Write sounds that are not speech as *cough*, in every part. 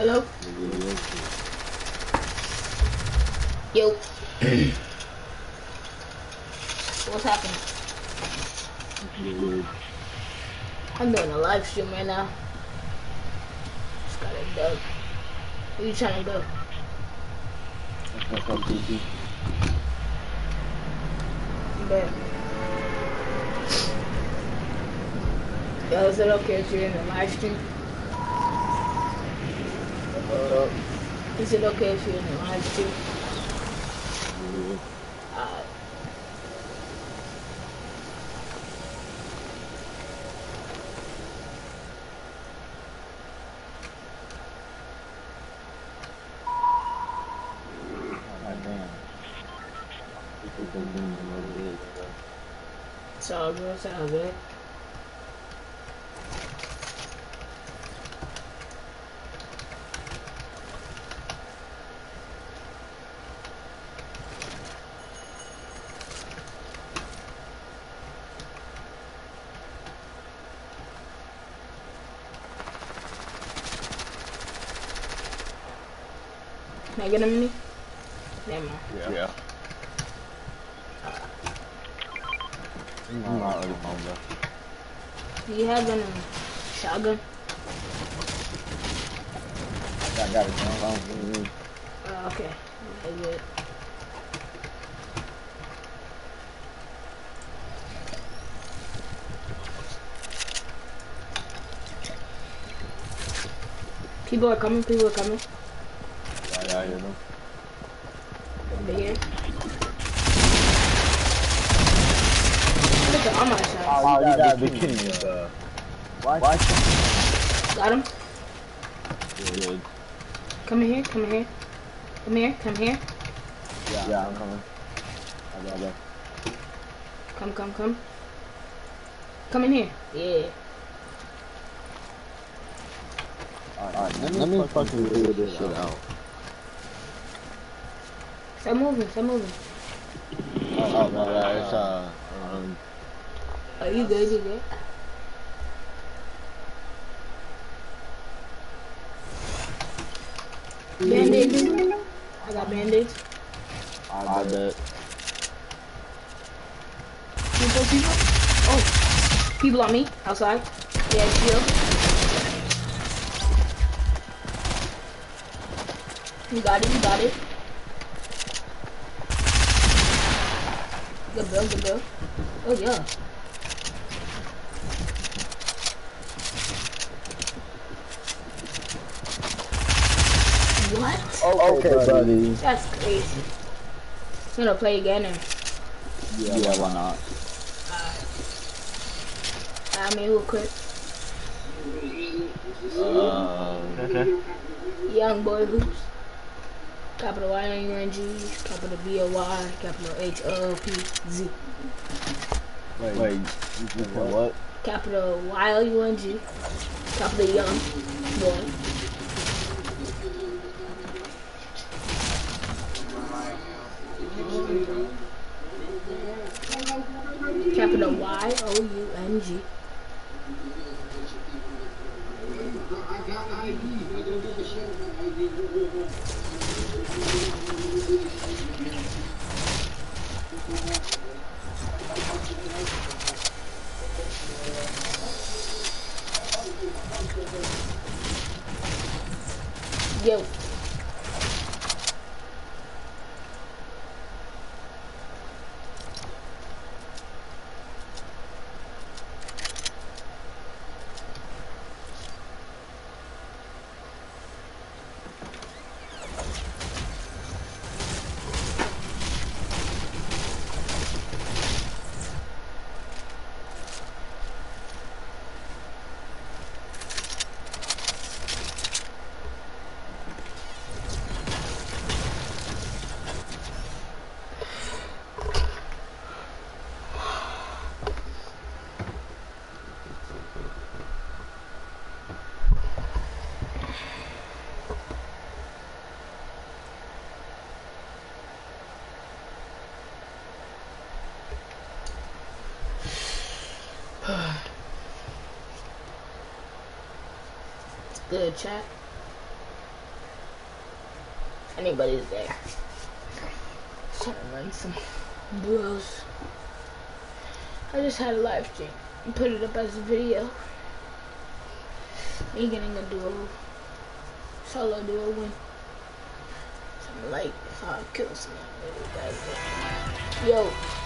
Hello? Yo. What's happening? I'm doing a live stream right now. Just got a dub. Where you trying to go? Bet. Yo, is it okay if you're in the live stream? Is it okay if you're in the live stream? Uh, it's all good, it's I get a mini? Never mind. Yeah. I'm not ready for home, Do you have a shotgun? I got it. I don't know. Uh, okay. Okay, good. People are coming, people are coming. Yeah, yeah, I hear them. Over here. Look at all my shots. Oh, you gotta be kidding me. Uh, why? Why? Got him. Good. Come in here, come in here. Come here, come here. Yeah, yeah, I'm coming. I got it. Come, come, come. Come in here. Yeah. Alright, let me fucking figure this shit out. Stop moving, stop moving. Oh, no, yeah, it's, uh, um, Oh, you good, you good. Band-aids. I got band-aids. I bet. People, people. Oh, people on me, outside. Yeah, shield. You got it, you got it. Good bill, good bill. Oh, yeah. What? Okay, buddy. That's crazy. I'm gonna play again and Yeah, yeah why not? I mean real quick. Um, Young boy hoops. Capital y on Y N U N G, capital B O Y, capital H O P Z. wait, wait, you just said what? Capital Y O U N G, capital Young boy. Capital Y O U N G. Yo. Good chat. anybody's there. To run some duos. I just had a live stream and put it up as a video. Me getting a duo, solo duo win. Some light if I kill someone really bad. Yo.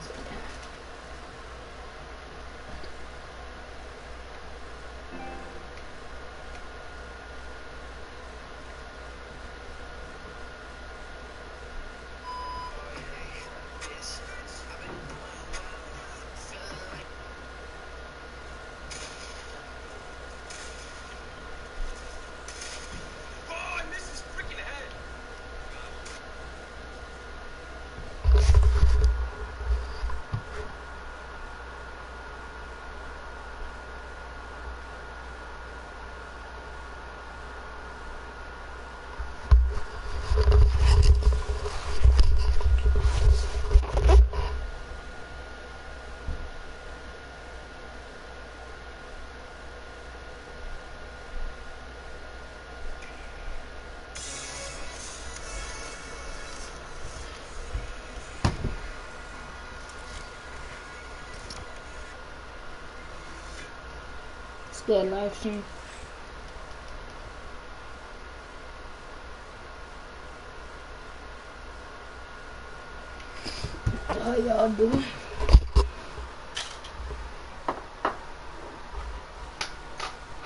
Go A live stream. How y'all doing?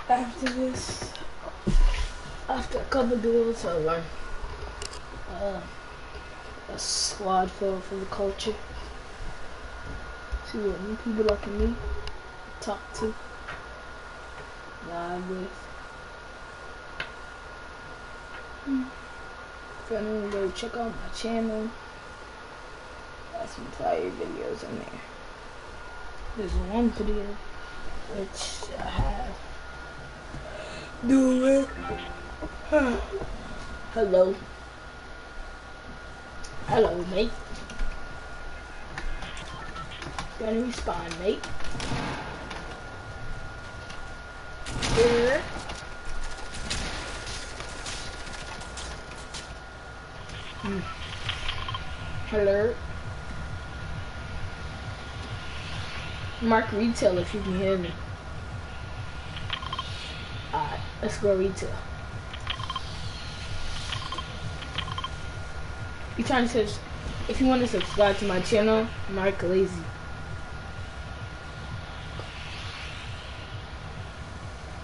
After this, after a couple duels, I'll run uh, a squad for for the culture. See what new people like me talk to live with. Hmm. If anyone go check out my channel, got some fire videos in there. There's one video which I have doing. *sighs* Hello. Hello, mate. Gonna respond, mate. Here. Hmm. Hello. Mark retail if you can hear me. Alright, let's go retail. You trying to if you want to subscribe to my channel, Mark Lazy.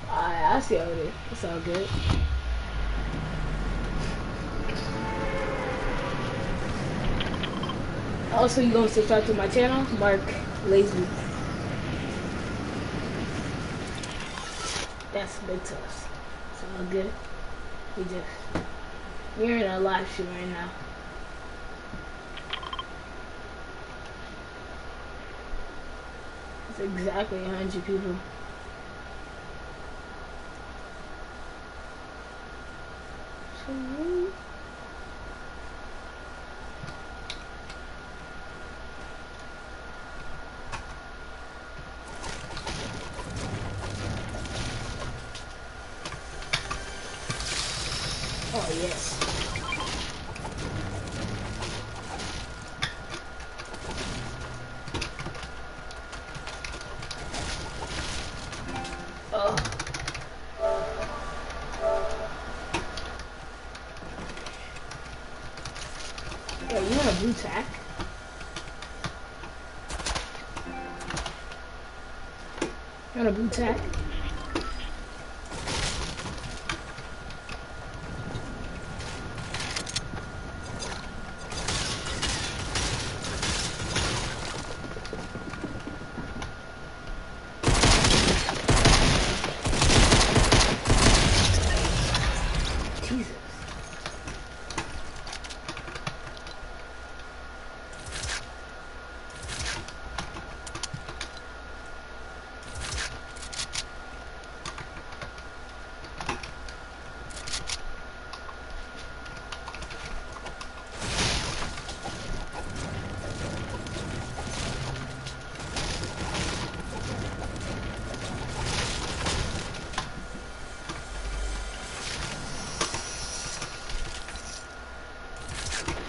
Alright, I see. It's all good. Also, you gonna subscribe to my channel, Mark Lazy. That's big to us. It's all good. We just we're in a live stream right now. It's exactly 100 people. You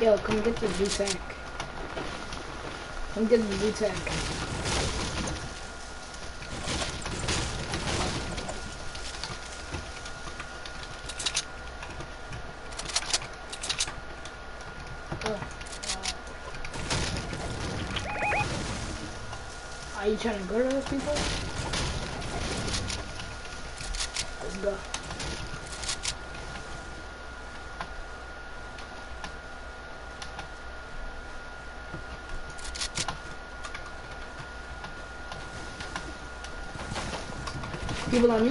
Yo, come get the tank. Come get the tank. Oh, uh, Are you trying to go to those people? Let's go. People on me.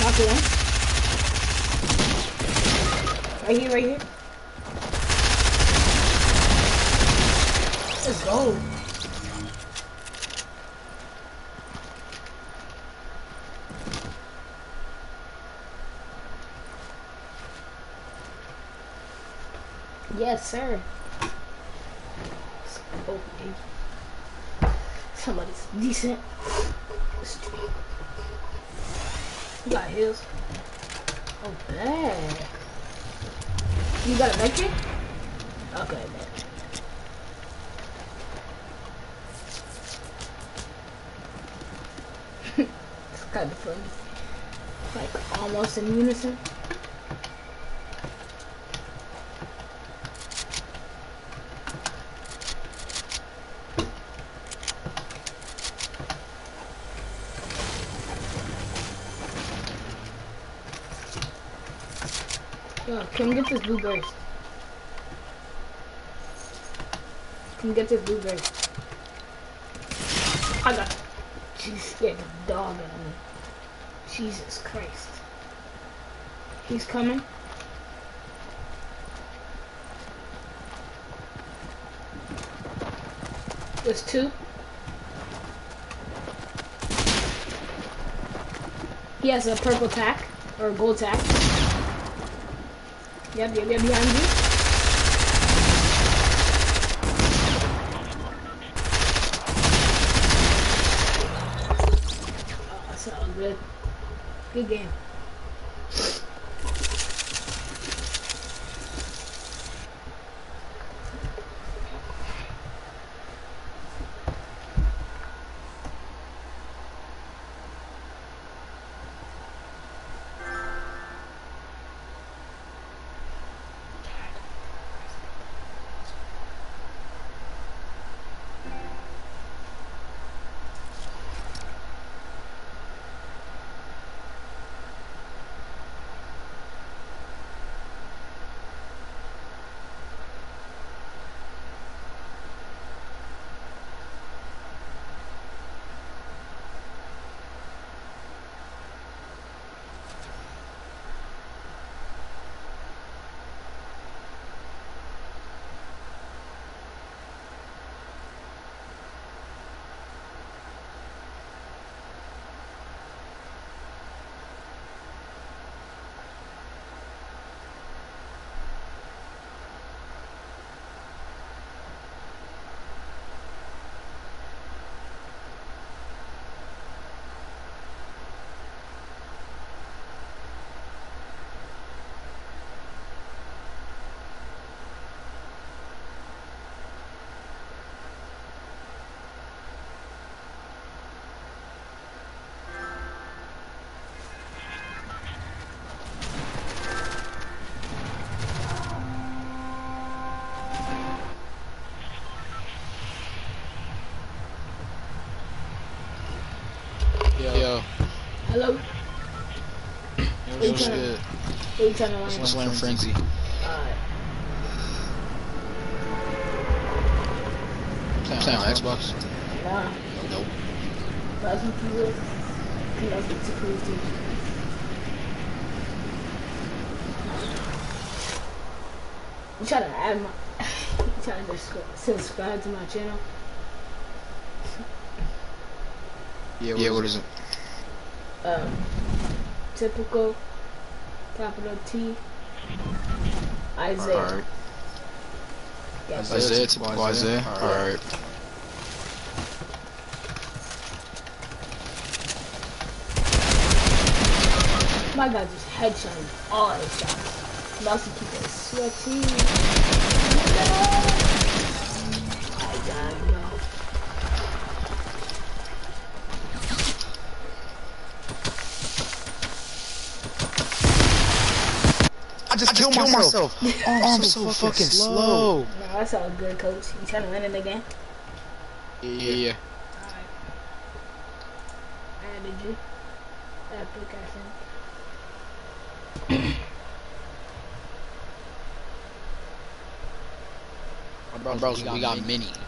Knock one. Right here, right here. Let's go. Yes, sir. Let's go, baby. Somebody's decent. Let's do it. You got heals. Oh, bad. You got a vector? Okay, man. it's kind of funny. Like, almost in unison. This blueberry. Come get this blue blueberry. I got. She scared the dog out of me. Jesus Christ. He's coming. There's two. He has a purple tack or a gold tack. Yep, yep, yep, behind you. Oh, that's all good. Good game. Yo, Yo. Hello? What's you trying- good? What you trying to learn? Let's learn frenzy. Alright. Playing on Xbox? Nah. Nope. That's what you do. I think that's what. You trying to add my... *laughs* you trying to subscribe to my channel? Yeah, yeah what is it? Um, typical, Capital T. Isaiah. Alright. Yeah. Isaiah, Isaiah, typical Isaiah. Isaiah. Alright. All right. My guy just headshotted all his shots. Now keep it sweaty. I just, killed, myself. Oh, I'm, so, fucking slow. No, that's all good, coach. You trying to win it again? Yeah, yeah. Alright. I added you. Epic, I think. My bros, bros we got mini. Huh?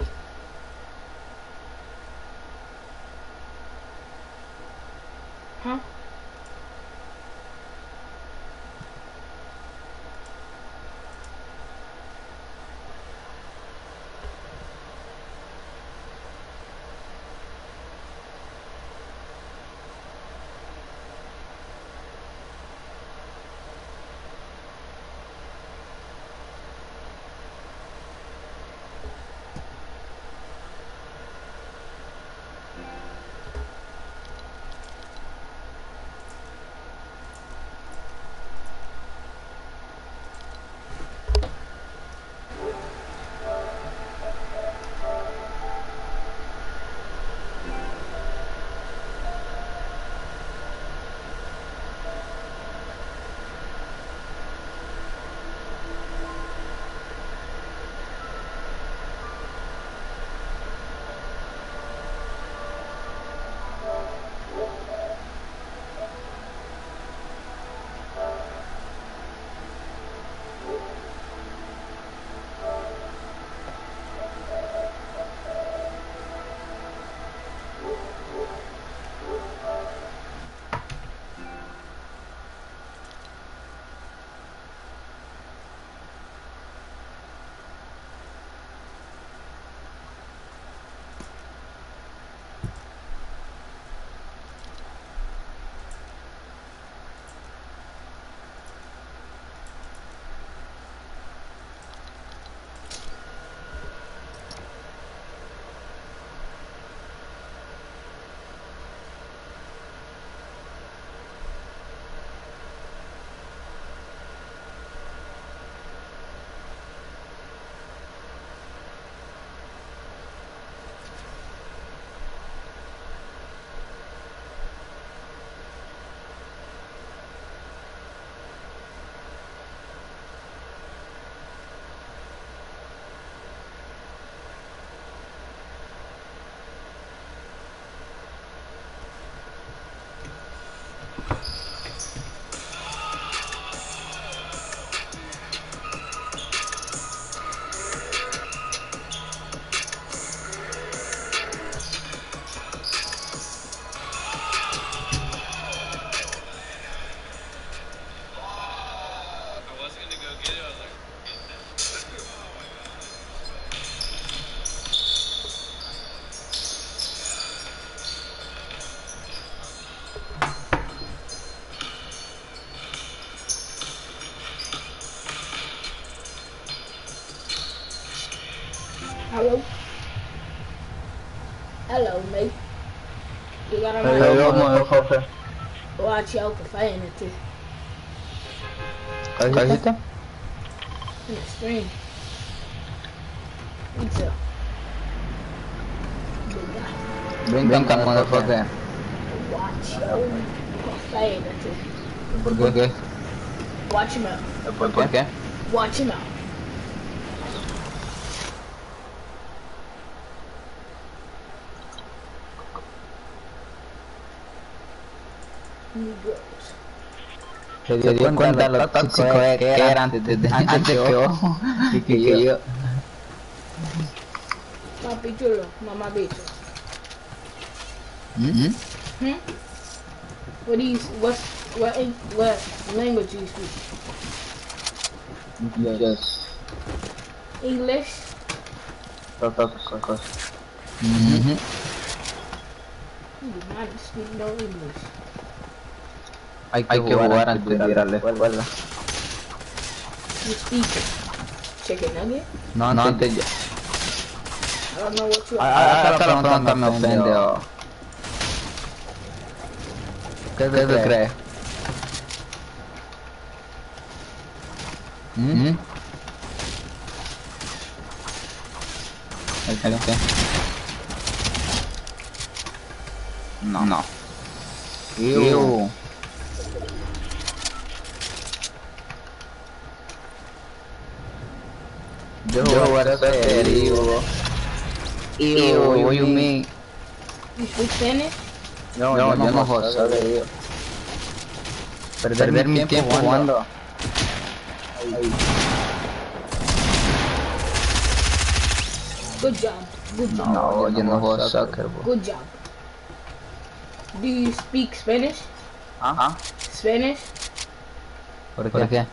Watch out for fighting it too. ¿Qué dijiste? In the stream. Pizza. Brinca, motherfucker. Watch out for fighting it too. ¿Por qué? Watch him out. ¿Por qué? Watch him out. Se dio cuenta lo tóxico que era antes, de- antes que vos *laughs* y que yo. Papi chulo, mamá bicho. ¿Mm? Hmm? What do you, what, what, what language do you speak? Yes. English? Tóxicos. You do not speak no English. Hay que jugar antes de ir a la escuela. You speak chicken nugget? No, no, antes ya. I don't know what you are. Ahora esta pregunta me ofende o... ¿Qué te crees? Speak Spanish? No, yo no juego solo yo. Perder, mi tiempo jugando. Good job. Good job. No, yo no juego soccer, bro. Good job. Do you speak Spanish? ¿Ah? Spanish? ¿Por qué?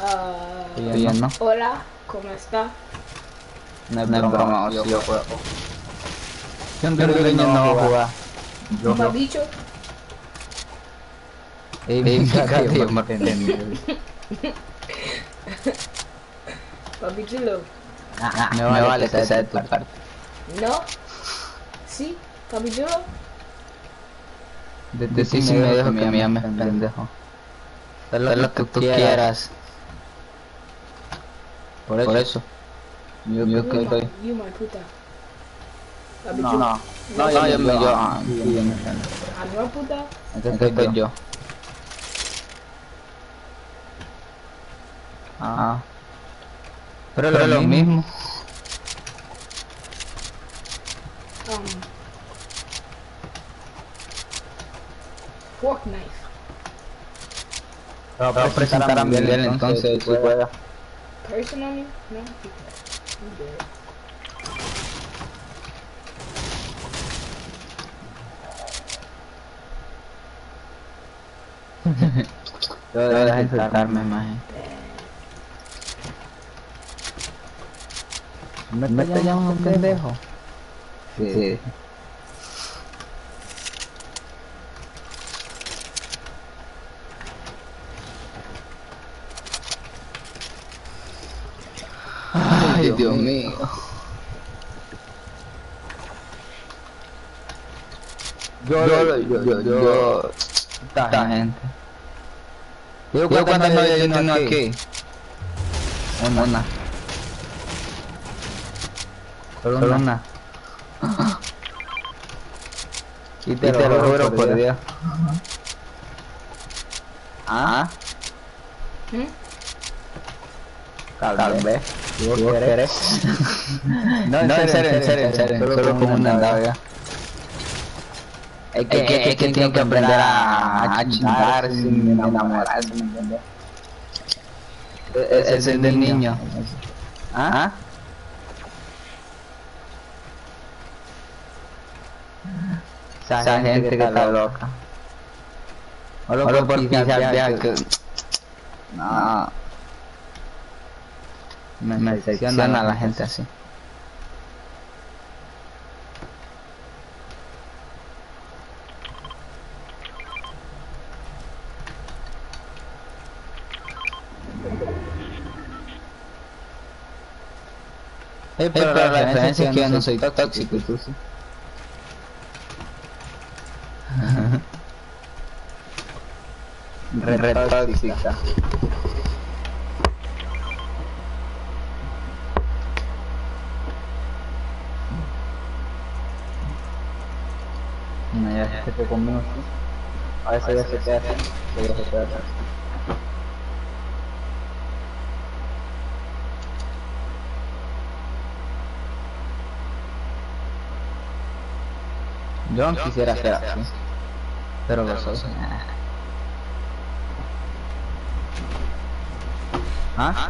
Uh, no. hola, ¿cómo está? No es broma, yo juego. Yo no que no va a jugar. Yo ¿Me has dicho? Ey, fíjate, yo me entendí. Papi chulo. Ah, me vale, esa es tu parte. ¿No? ¿Sí? Papi chulo. De ti sí me dejo que me llames pendejo. Haz lo que tú quieras. Por eso. Por eso. Yo, que estoy. you my puta. No, no. No, yo, yo, yo. ah, ¿A mi puta? Aquí estoy yo. Ah. Pero, Pero lo mismo. Um, fork knife. Voy a presentar a Miguel entonces, si pueda. Personally? No? I'm. *laughs* Yo debo insultarme más. ¿Me, ¿Me te llamas un pendejo? Sí. Ay, Dios mío. Yo, yo, yo, yo, yo, esta gente. Yo cuántas novias yo tengo aquí. Una. una. Solo una. una. *gasps* Y te, lo juro por Dios. Ah, Hmm? tal vez. ¿Vos querés? *laughs* no, en serio, en serio, en serio. Solo como una novia. Es que, es que, es que tienen que aprender a, a chingar sin enamorarse, ¿me entiendes? Es, es el del niño. ¿Ah? Esa, gente, que está loca. Solo por pisar viaje que... No. Me, me decepciona la gente así. Eh, pero, la, diferencia es que yo no soy tóxico, tú sí. Re, re tóxica. No, ya se te conmigo. A veces ya se queda. Ya se queda Yo quisiera ser así, pero lo soy. ¿Ah?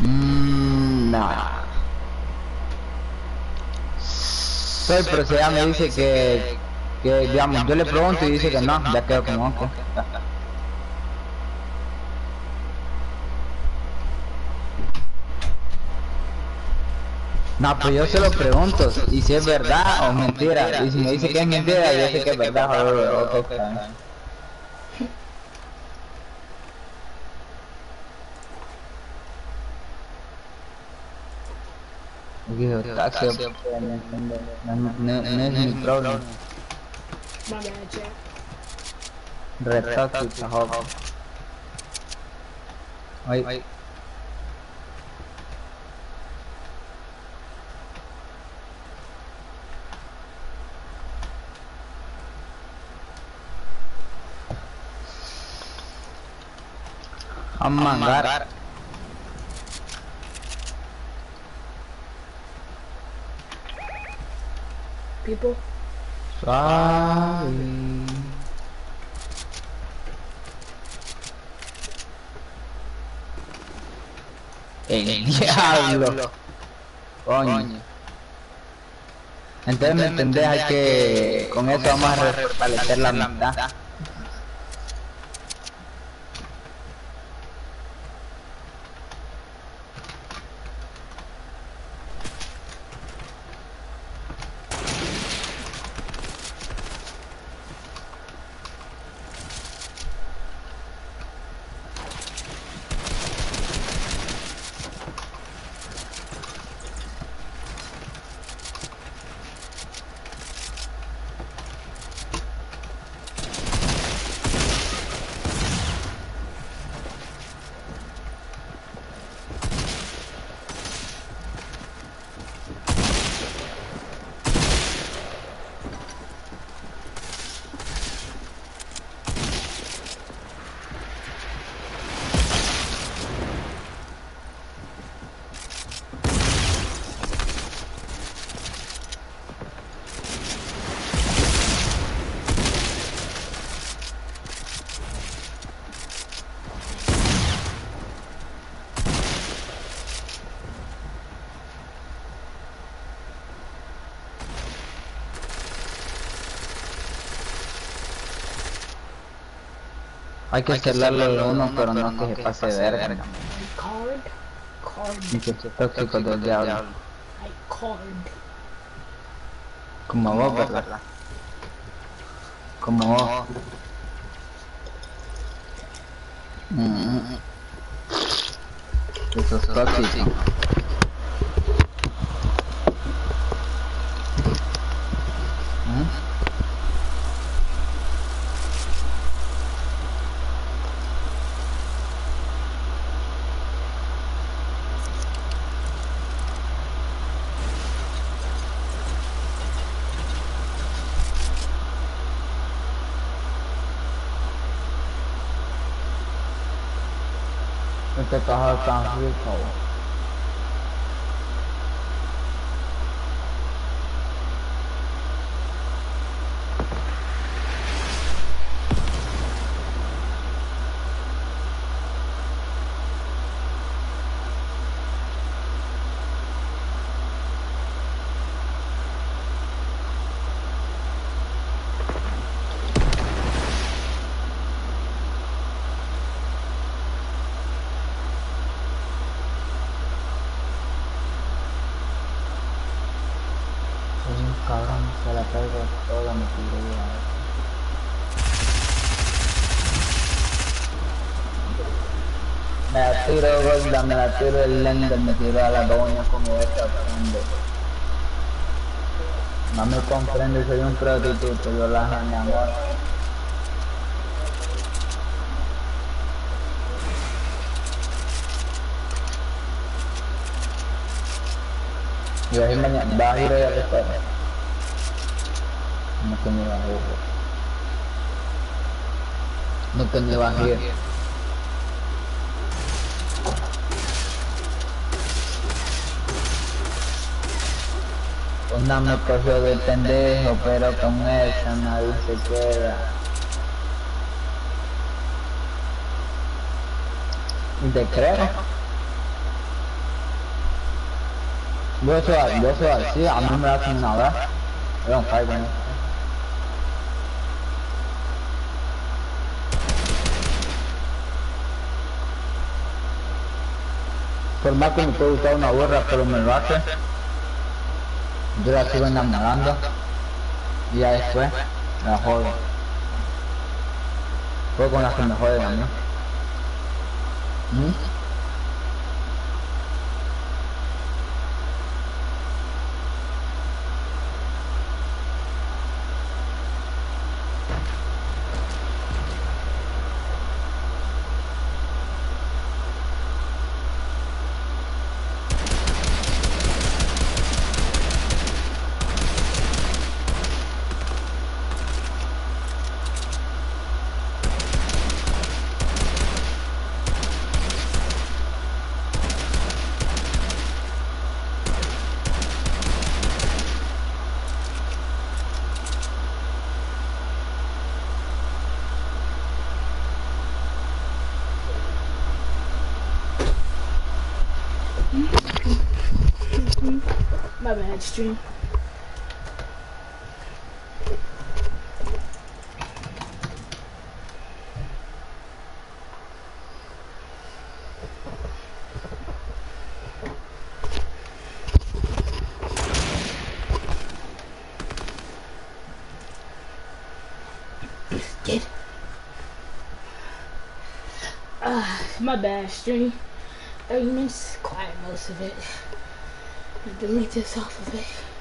Mmm, no. Soy, pero me dice que, que, digamos, yo le pregunto y dice que no, ya quedo como No, pues yo se lo pregunto, y si es verdad o mentira, y si me dice que es mentira, yo sé que es verdad, joder, ok, está bien. Digo, taxi, no, no, es mi problema. My bad, Jack. Red a mangar. People. Suave. El diablo. Coño. Entonces me entendés hay que con eso vamos a fortalecer la mitad. Hay que cerrarlo al uno, pero no que se pase de verga. Ni que sea tóxico del diablo. Como vos, ¿verdad? Como vos. Mm. Eso es tóxico. 等会儿等会 me la tiro el lente, me tiro a la doña como esta aprende. No me comprende, soy un prostituto, yo la amor. Y ahí mañana va a ir a la escuela. No que me a ir. No que me a ir. Una me cogió de pendejo, pero con esa nadie se queda. Te creo. Yo soy, yo soy así, a mí me hacen nada. Caigo en eso. Por más que me puede gustar una burra, pero me lo hace. Yo la sigo enamorando. Y ya después, la jodo. Fue con las que me joden a mí. ¿Mm? Stream. Get. Ah, my bad, stream. Arguments, quiet most of it. Delete this off of it.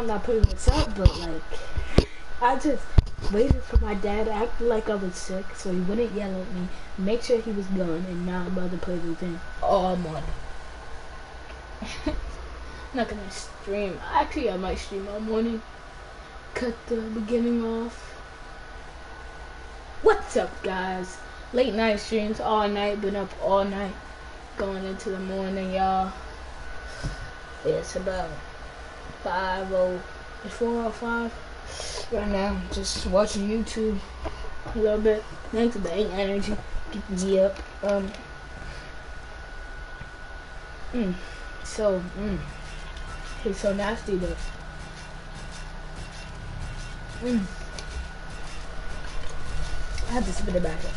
I'm not putting this up, but like, I just waited for my dad to act like I was sick so he wouldn't yell at me, make sure he was gone, and now I'm about to play the thing all morning. *laughs* not gonna stream. Actually, I might stream all morning. Cut the beginning off. What's up, guys? Late night streams all night, been up all night, going into the morning, y'all. It's about 5 it's 405 right now. Just watching YouTube a little bit. Thanks for the Energy keeping me up. Um, mm, so, mm, it's so nasty though. Mm. I have to spit it back up.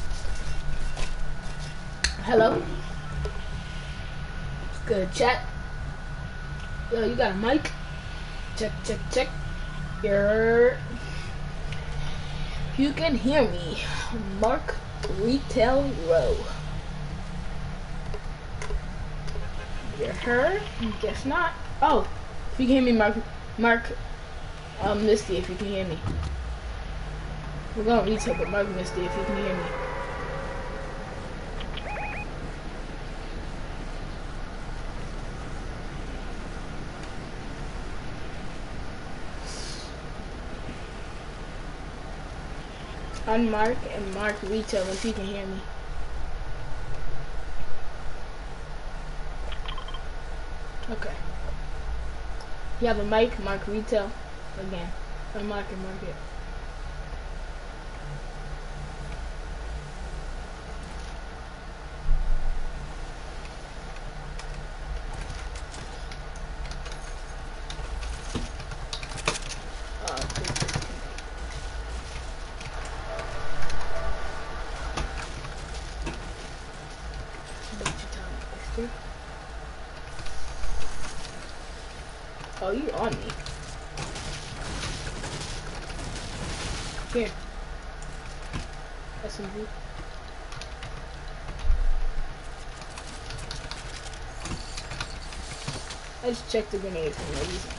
Hello? Good. Chat. Yo, you got a mic? Check, check, check. Your. You can hear me. Mark Retail Row. You heard? Guess not. Oh, if you can hear me, Mark. Mark. Um, Misty, if you can hear me. We're to retail, but Mark Misty, if you can hear me. Unmark and Mark Retail if you can hear me. Okay. You have a mic, Mark Retail. Again. Unmark and Mark it. Oh, this is- Bunch of time wasted. Oh, you on me. Here. SMG. I just checked the grenade for no reason.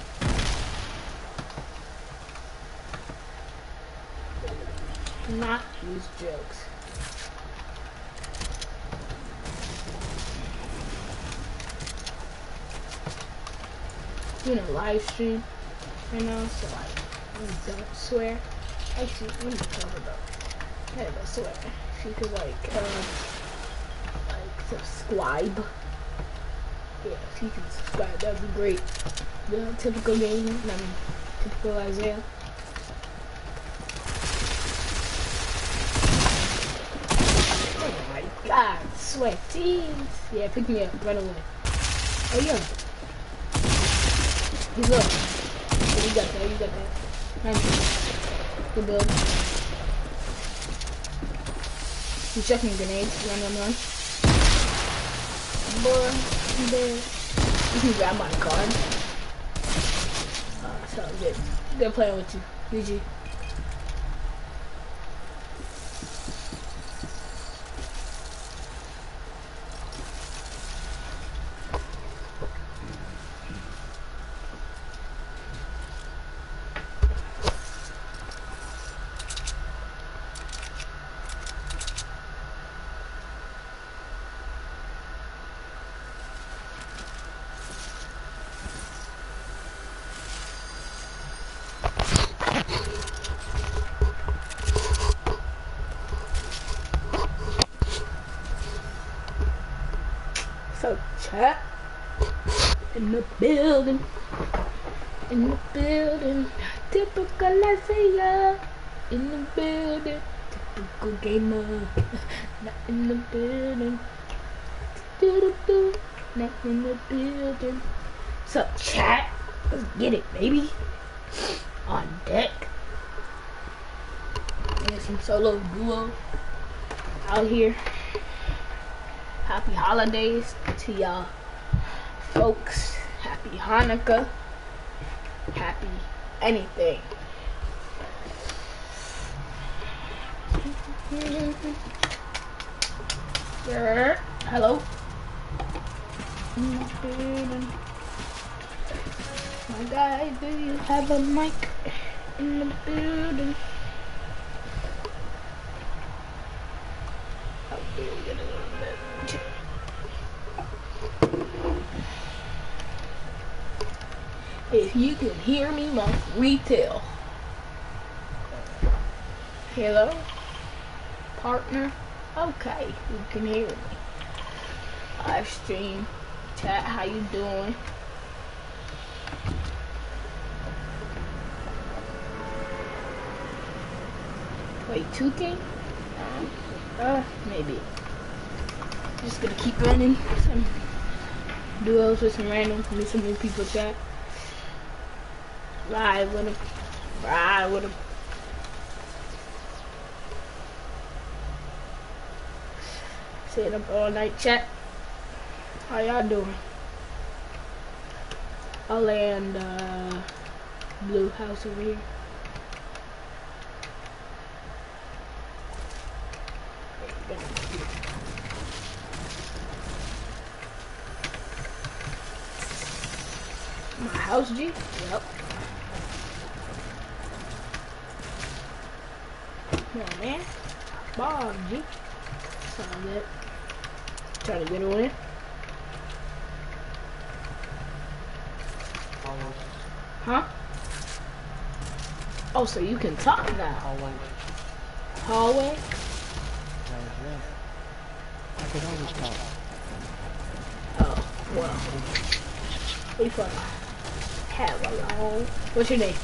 Not use jokes. doing a live stream right now, so I don't swear. Actually, let me cover though. I don't swear. She could like, uh, subscribe. You can subscribe, that'd be great. Yeah, typical gamer, I mean, typical Isaiah. Ah, oh my god, sweaties. Yeah, pick me up, run away. Oh yeah. He's up. Yeah, you got that, you got that. Nice. Good build. He's chucking grenades. Run, run, run. Boy, boy. You can grab my card. Uh, sounds good. Good playing with you. GG. So chat in the building, in the building, typical Isaiah in the building, typical gamer, not in the building, do do do, not in the building. So chat, let's get it, baby. On deck. And some solo duo out here happy holidays to y'all folks. Happy Hanukkah. Happy anything. Hello. My guy, do you have a mic in the building? Oh, there we go, a little bit. If you can hear me, my retail. Hello? Partner? Okay, you can hear me. Live stream. Chat, how you doing? Wait, 2K? Uh, maybe. Just gonna keep running some duos with some random, meet some new people chat. Ride with him. Ride with him. Sitting up all night chat. How y'all doing? I'll land uh, blue house over here. My house, G? Yep. Come on, man. Bob, G. Sound good. Trying to get a win. Huh? Oh, so you can talk now. Hallway. Hallway? I could always talk. Oh, well. We fuck. Hello. What's your name?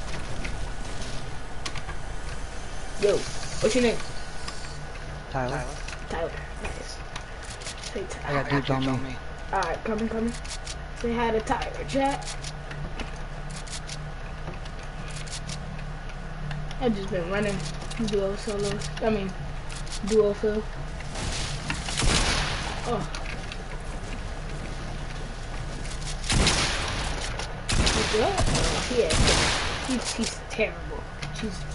Yo, what's your name? Tyler, Tyler. Nice. Say Tyler. I Tyler. got dudes on me. Alright, coming, coming. Say hi to Tyler, chat. I've just been running duo solos. I mean, duo fill. Oh. He's good? Oh, yeah. He's, he's terrible. Jesus.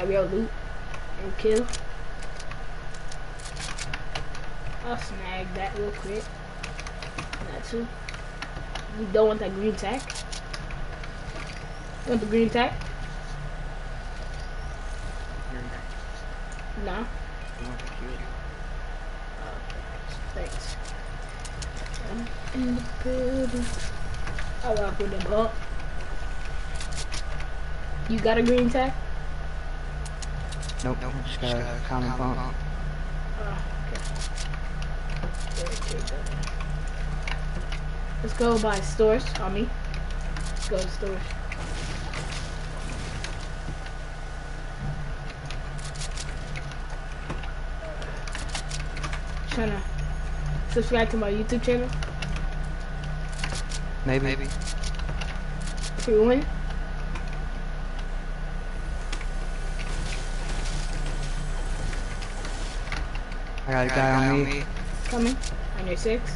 Got real loot and kill. I'll snag that real quick. That too. You don't want that green tac? You want the green tac? No. Thanks. I'm in the building. Oh, I rock with them up. You got a green tac? Nope, nope. Just got a common pump. Oh, okay. Okay, okay, Let's go by stores on me. Let's go to stores. Trying to subscribe to my YouTube channel. Maybe. Maybe. If you win, I got a guy on me. coming on your six.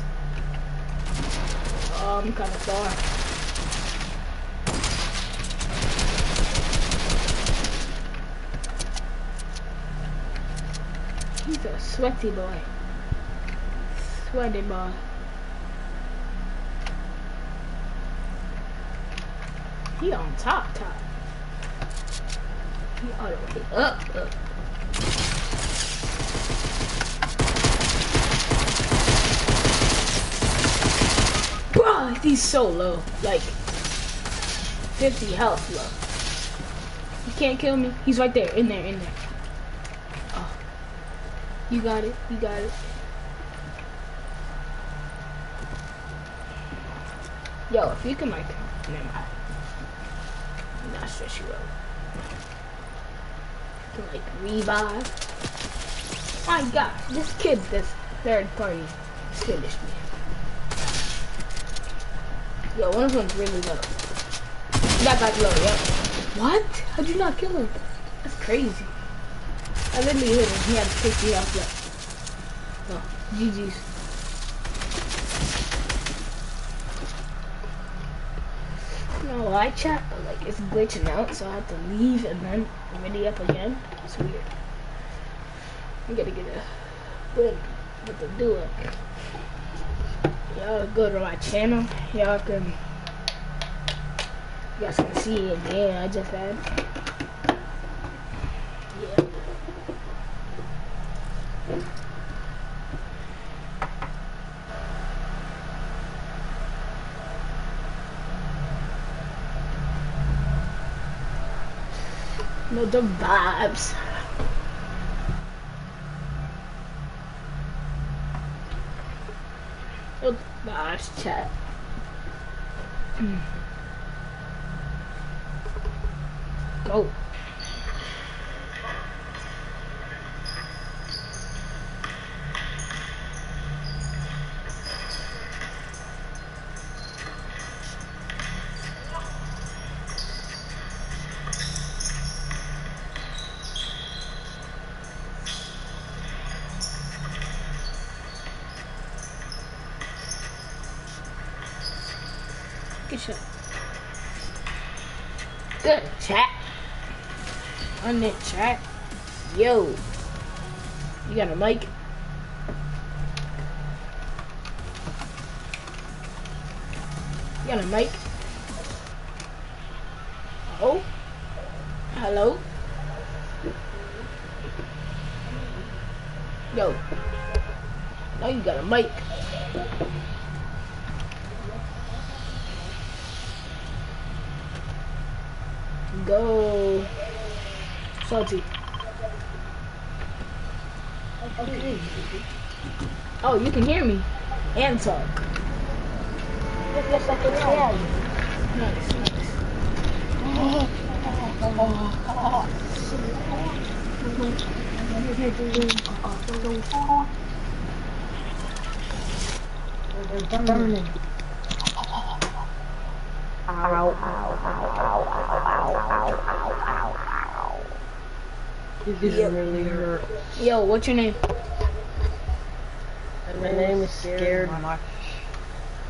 Oh, I'm kind of far. He's a sweaty boy. Sweaty boy. He on top, top. He all the way up, up. Bro, he's so low. Like, 50 health low. You can't kill me. He's right there, in there, in there. Oh. You got it, you got it. Yo, if you can like, never mind. Not stress you out. To like revive. My god, this kid, this third party, finished me. Yo, one of them's really low. That guy's low, yep. What? How'd you not kill him? That's crazy. I literally hit him. He had 60 health left. Oh, GG's. No, I chat, but like it's glitching out, so I have to leave and then ready up again. It's weird. I gotta get a win what to do Y'all go to my channel. Y'all can you guys can see it again I just had. Yeah. No the vibes. No vibes chat. Go. Good chat. On that chat. Yo. You got a mic? You got a mic? Oh? Hello? Yo. Now you got a mic. Go. Salty. Oh, you can hear me and talk. Yes, I can hear you. Nice, nice. Burning. This really hurt. Yo, what's your name? My name is Scared Much.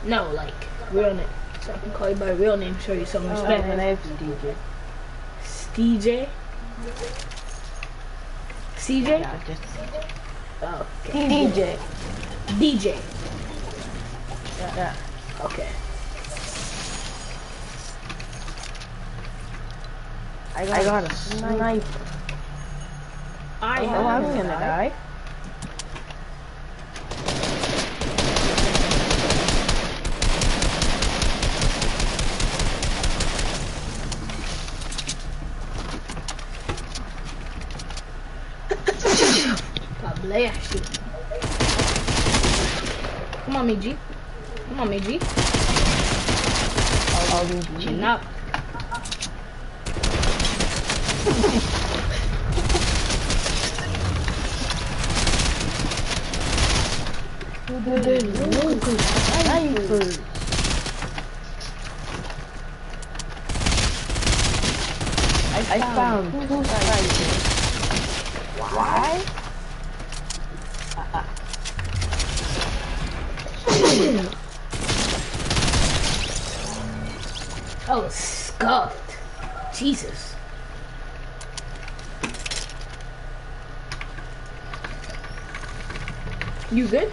No, like real name. So I can call you by real name, show you some Oh, respect. my name's DJ. DJ. CJ. Yeah, just Oh, okay. DJ. DJ. Yeah. Okay. I got, I got a sniper. I Oh, I'm gonna die. me, Come on, me, G. I'll be Chin up. Snipers. I found two snipers. Why? *coughs* *coughs* *coughs* Oh, scuffed. Jesus. You good?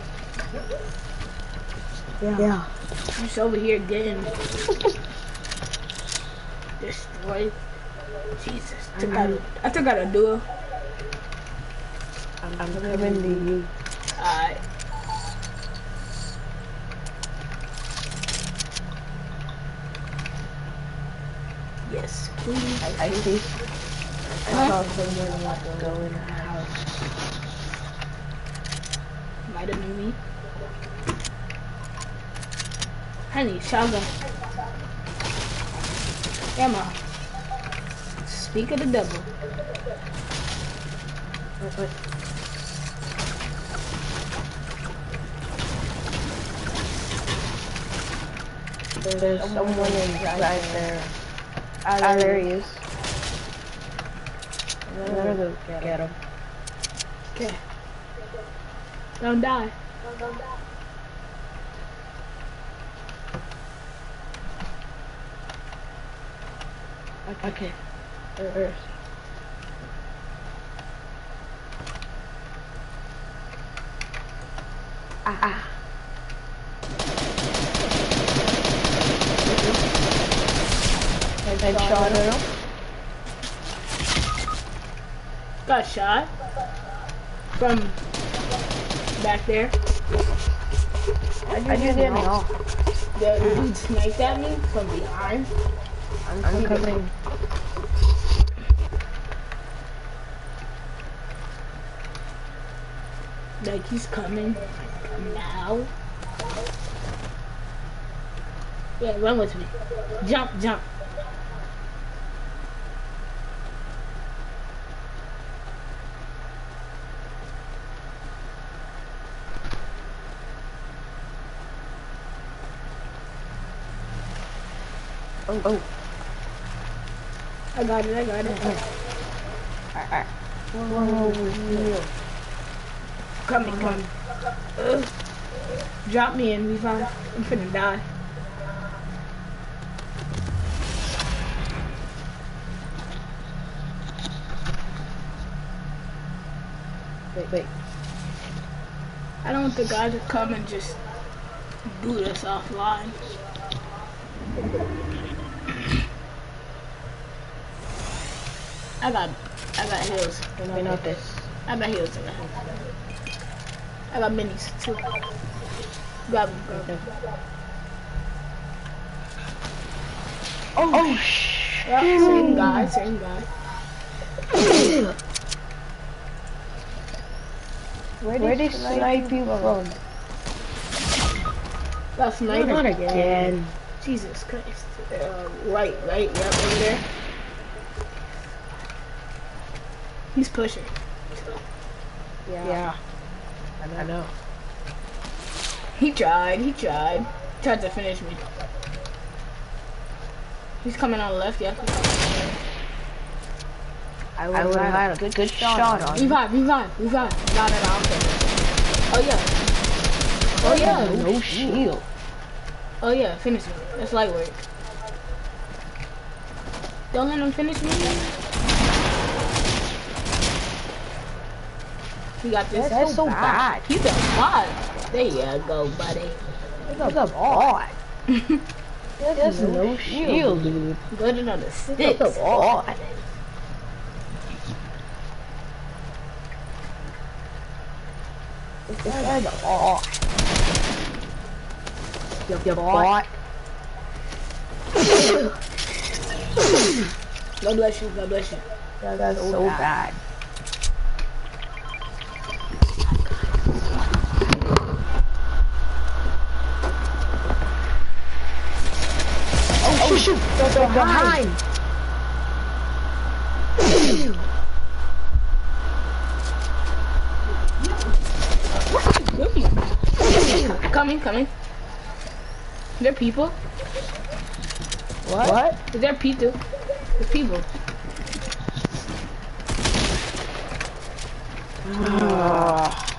Yeah. I'm just over here getting destroyed. Jesus. Took out, I took out a duo. I'm coming to you. Alright. Yes, please. I, see. I saw someone to go in the house. Might have been me. Honey, shotgun. Emma. Speak of the devil. Wait, wait. There's someone in right there. Ah, there he is. I'm gonna go get him. Okay. Don't die. Okay. Where- Ah. ah. I shot at him. Got shot. From back there. I just didn't know. The dude sniped at me from behind. I'm coming. Like he's coming now. Yeah, run with me. Jump, jump. Oh, oh. I got it, I got it. Alright. Whoa, whoa, Coming, coming. Ugh. Drop me in, V5. I'm finna die. Wait, wait. I don't want the guy to come and just boot us offline. I got, I got heals. We know this. I got heals. I got heals. I got minis too. Grab them, grab them. Oh, oh sh! Yeah, same guy, same guy. Where did, Where did snipe you from? That's sniper. Not again. Jesus Christ. Uh, right, right, right over there. He's pushing. Yeah. yeah. I know. He tried, he tried. Tried to finish me. He's coming on the left, yeah. I would have had a good, good shot on him. Revive, revive, revive. No, no, no, I'm. Oh yeah. Oh yeah. No shield. Oh yeah, finish me. That's light work. Don't let him finish me. He got this. That's so bad. He's a bot. There you go, buddy. He's a bot. *laughs* There's no shield, dude. Good know the sticks. That's a bot. This guy's a bot. You, you bot. *laughs* God bless you. God bless you. That guy's so bad. Oh shoot! They're behind. Coming, coming. There are people. What? What? There are people. There are people. Ah.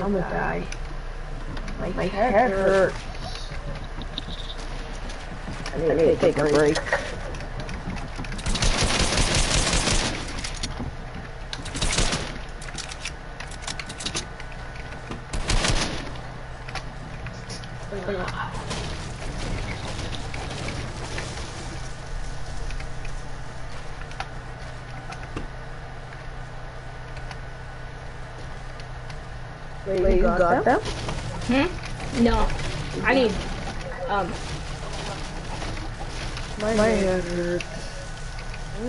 I'm gonna die. My, my head hurts. I need to take a break. Wait, you got them? Hmm? No. I need, um, My, my head hurts. I'm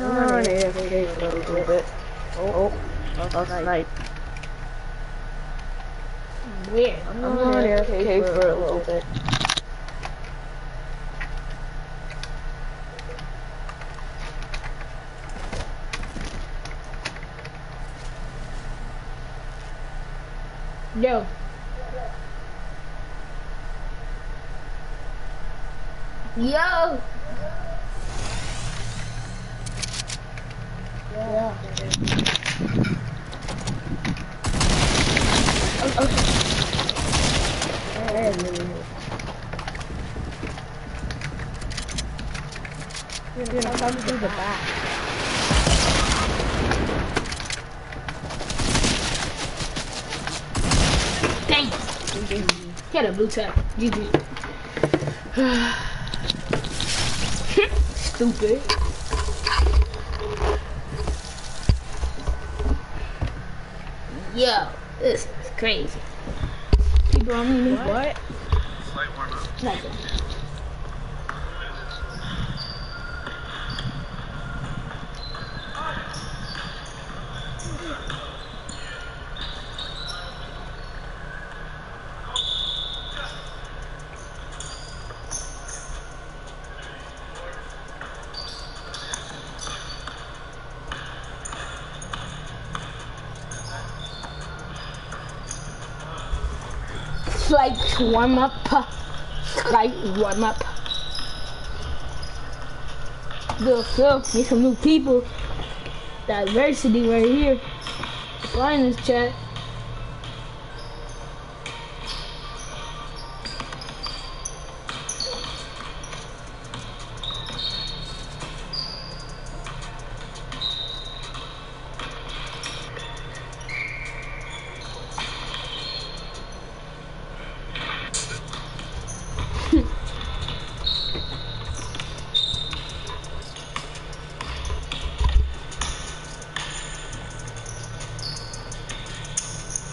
for a little bit. Oh, oh, that's night. where? I'm on AFK for a little bit. Yo. Yo. Yeah. Oh, You're gonna come through the back. He had a blue tap. GG. *sighs* Stupid. Yo, this is crazy. People on me. What? Slight warm warm up. Slight warm up. Good stuff. Need some new people. Diversity right here. This chat.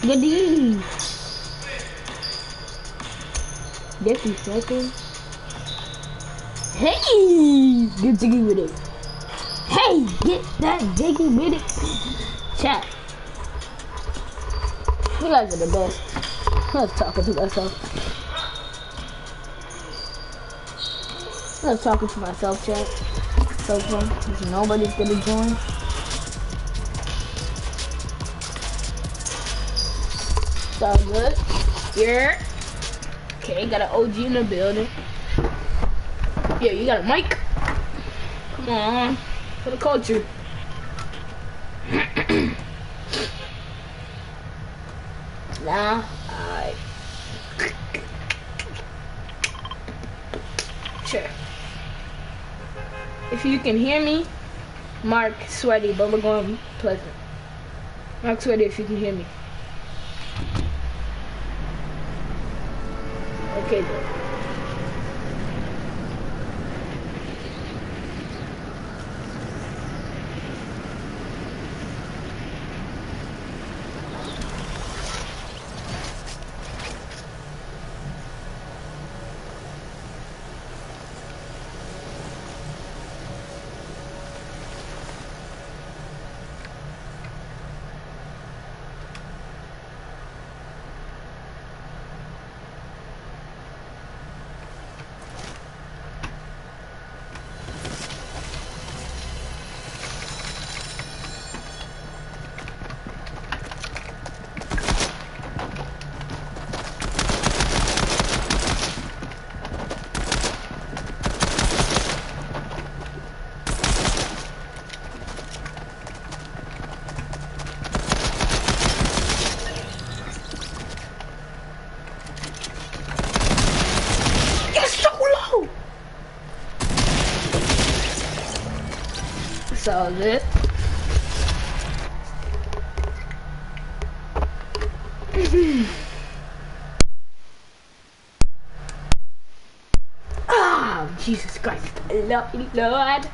Good deed. Fifty seconds. Hey, get jiggy with it. Hey, get that jiggy with it. Chat. You guys are the best. I was talking to myself. I was talking to myself, chat. So. 'cause Nobody's gonna join. All good. Yeah. Okay, got an OG in the building. Yeah, you got a mic? Come on. For the culture. *clears throat* nah, alright. Sure. If you can hear me, Mark Sweaty, Bubblegum Pleasant. Mark Sweaty, if you can hear me. Okay, then. That's all it. *laughs* Ah, Jesus Christ, Lord.